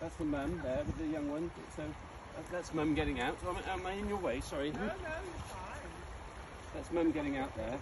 that's the mum there with the young one. So uh, that's mum getting out. So am, I- am I in your way? Sorry. No, no, you're fine. That's mum getting out there.